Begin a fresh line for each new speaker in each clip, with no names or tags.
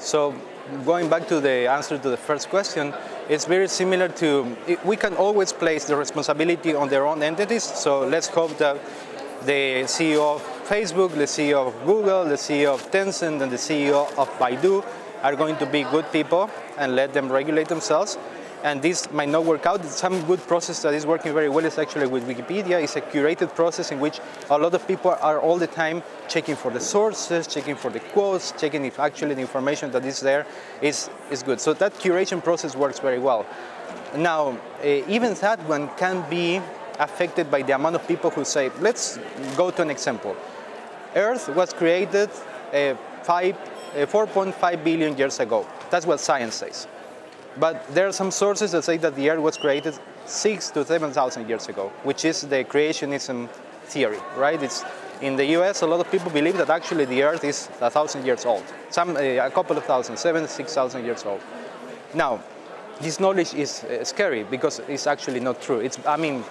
So going back to the answer to the first question, it's very similar to, we can always place the responsibility on their own entities. So let's hope that the CEO of Facebook, the CEO of Google, the CEO of Tencent, and the CEO of Baidu are going to be good people and let them regulate themselves and this might not work out. Some good process that is working very well is actually with Wikipedia. It's a curated process in which a lot of people are all the time checking for the sources, checking for the quotes, checking if actually the information that is there is, is good. So that curation process works very well. Now, uh, even that one can be affected by the amount of people who say, let's go to an example. Earth was created uh, uh, 4.5 billion years ago. That's what science says. But there are some sources that say that the Earth was created six to 7,000 years ago, which is the creationism theory, right? It's in the US, a lot of people believe that actually the Earth is a thousand years old. Some, uh, a couple of thousand, seven, six thousand years old. Now, this knowledge is uh, scary because it's actually not true. It's, I mean,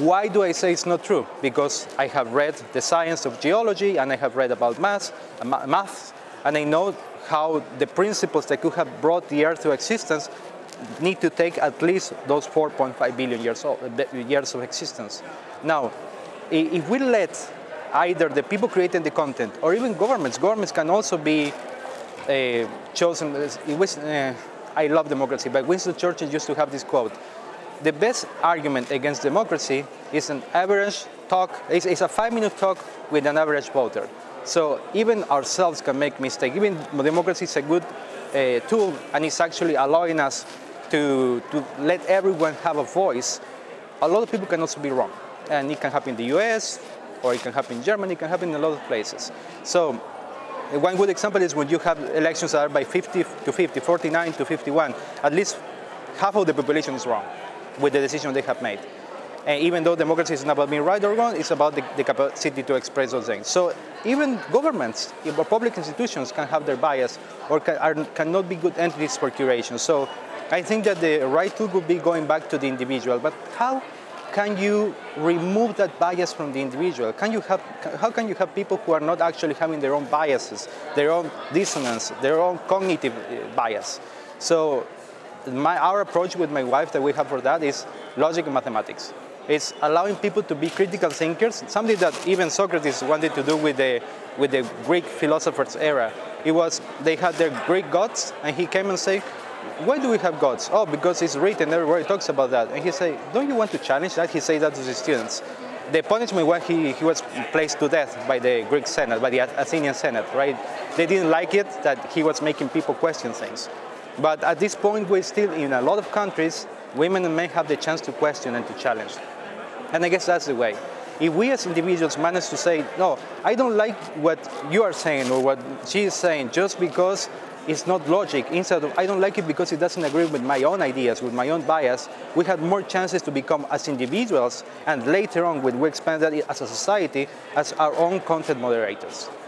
why do I say it's not true? Because I have read the science of geology and I have read about math, math and I know how the principles that could have brought the Earth to existence need to take at least those 4.5 billion years, old, years of existence. Now, if we let either the people creating the content or even governments, governments can also be uh, chosen. It was, uh, I love democracy, but Winston Churchill used to have this quote. The best argument against democracy is an average talk, is a five minute talk with an average voter. So even ourselves can make mistakes. Even democracy is a good uh, tool and it's actually allowing us to, to let everyone have a voice. A lot of people can also be wrong. And it can happen in the US, or it can happen in Germany, it can happen in a lot of places. So one good example is when you have elections that are by 50 to 50, 49 to 51, at least half of the population is wrong with the decision they have made. And even though democracy is not about being right or wrong, it's about the, the capacity to express those things. So even governments, public institutions can have their bias or can, are, cannot be good entities for curation. So I think that the right tool would be going back to the individual. But how can you remove that bias from the individual? Can you have, how can you have people who are not actually having their own biases, their own dissonance, their own cognitive uh, bias? So my, our approach with my wife that we have for that is logic and mathematics. It's allowing people to be critical thinkers, something that even Socrates wanted to do with the, with the Greek philosophers era. It was, they had their Greek gods, and he came and said, why do we have gods? Oh, because it's written everywhere, it talks about that. And he said, don't you want to challenge that? He said that to the students. The punishment was he, he was placed to death by the Greek Senate, by the Athenian Senate, right? They didn't like it that he was making people question things. But at this point, we're still, in a lot of countries, women and men have the chance to question and to challenge. And I guess that's the way. If we as individuals manage to say, no, I don't like what you are saying or what she is saying just because it's not logic, instead of I don't like it because it doesn't agree with my own ideas, with my own bias, we have more chances to become as individuals and later on when we expand that as a society as our own content moderators.